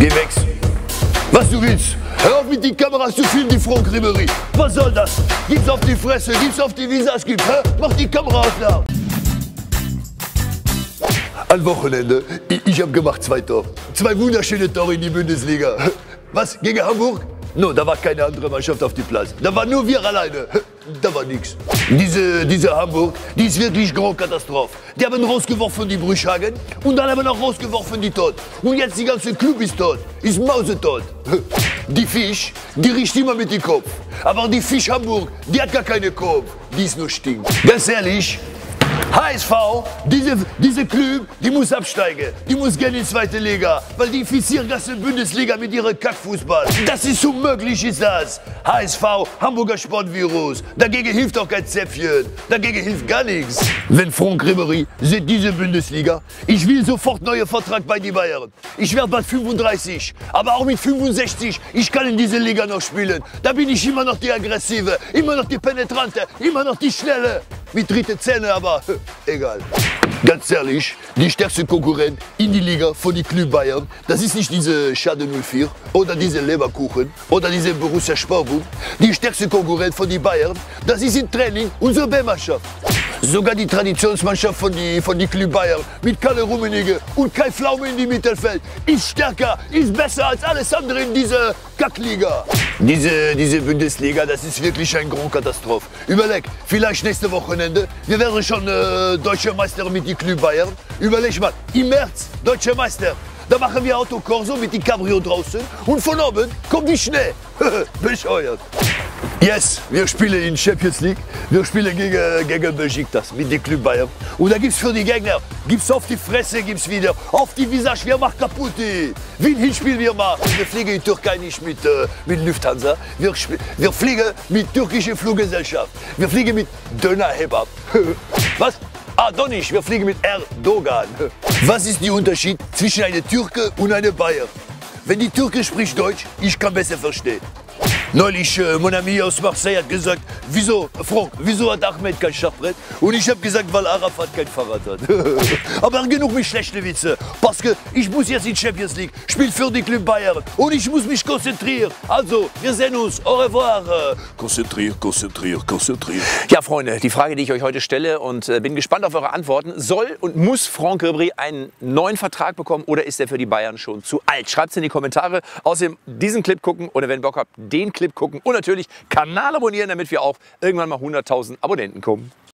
Geh weg. Was du willst. Hör auf mit die Kamera zu filmen, die Franck Ribery. Was soll das? Gib's auf die Fresse, gib's auf die Visage, gib. Hä? Mach die Kamera aus da. Ein Wochenende. Ich, ich habe gemacht zwei Tore. Zwei wunderschöne Tore in die Bundesliga. Was? Gegen Hamburg? No, da war keine andere Mannschaft auf dem Platz. Da war nur wir alleine. Da war nichts. Diese, diese Hamburg, die ist wirklich Grand Katastrophe. Die haben rausgeworfen die Brüchhagen und dann haben auch rausgeworfen die Tot. Und jetzt die ganze Club ist tot. Ist mausetot. Die Fisch, die riecht immer mit dem Kopf. Aber die Fisch Hamburg, die hat gar keine Kopf. Die ist nur stinkt. Ganz ehrlich, HSV, diese, diese Club, die muss absteigen. Die muss gerne in die zweite Liga, weil die infizieren ganze Bundesliga mit ihrem Kackfußball. Das ist unmöglich, ist das. HSV, Hamburger Sportvirus. Dagegen hilft auch kein Zäpfchen. Dagegen hilft gar nichts. Wenn Franck Ribery sieht diese Bundesliga, ich will sofort neuen Vertrag bei die Bayern. Ich werde bald 35, aber auch mit 65, ich kann in dieser Liga noch spielen. Da bin ich immer noch die Aggressive, immer noch die Penetrante, immer noch die Schnelle. Mit dritte Zähne, aber egal. Ganz ehrlich, die stärkste Konkurrent in die Liga von die Club Bayern, das ist nicht diese Schade 04 oder diese Leberkuchen oder diese Borussia Sparbund. Die stärkste Konkurrent von die Bayern, das ist im Training unsere B-Mannschaft. Sogar die Traditionsmannschaft von die, von die Club Bayern mit Kalle Rummenigge und Kai Pflaume in die Mittelfeld ist stärker, ist besser als alles andere in dieser Kackliga. Diese, diese Bundesliga, das ist wirklich ein Grand Katastrophe. Überleg, vielleicht nächste Wochenende, wir werden schon äh, Deutscher Meister mit die Club Bayern. Überleg mal, im März Deutscher Meister. Da machen wir Autokorso mit die Cabrio draußen und von oben kommt die Schnee. Bescheuert. Yes, wir spielen in Champions League. Wir spielen gegen, gegen Besiktas mit dem Club Bayern. Und da gibt's für die Gegner, gibt's auf die Fresse, gibt's wieder, auf die Visage, wir machen kaputt. Wie ein Hinspiel wir machen. Wir fliegen in Türkei nicht mit, äh, mit Lufthansa. Wir, wir fliegen mit türkischer Fluggesellschaft. Wir fliegen mit Döner Hebab. Was? Ah, doch nicht, wir fliegen mit Erdogan. Was ist der Unterschied zwischen einem Türke und einem Bayer? Wenn die Türke spricht Deutsch, ich kann besser verstehen. Neulich, äh, mon Ami aus Marseille hat gesagt, wieso, Franck, wieso hat Ahmed kein Schachbrett? Und ich habe gesagt, weil Arafat kein Fahrrad hat. Aber genug mit schlechten Witze. Parce que ich muss jetzt in Champions League, spiel für die Club Bayern und ich muss mich konzentrieren. Also, wir sehen uns. Au revoir. Konzentrier, konzentrier, konzentrier. Ja, Freunde, die Frage, die ich euch heute stelle und äh, bin gespannt auf eure Antworten. Soll und muss Franck Ribéry einen neuen Vertrag bekommen oder ist er für die Bayern schon zu alt? Schreibt es in die Kommentare. Außerdem diesen Clip gucken oder wenn Bock habt, den Clip gucken und natürlich Kanal abonnieren, damit wir auch irgendwann mal 100.000 Abonnenten kommen.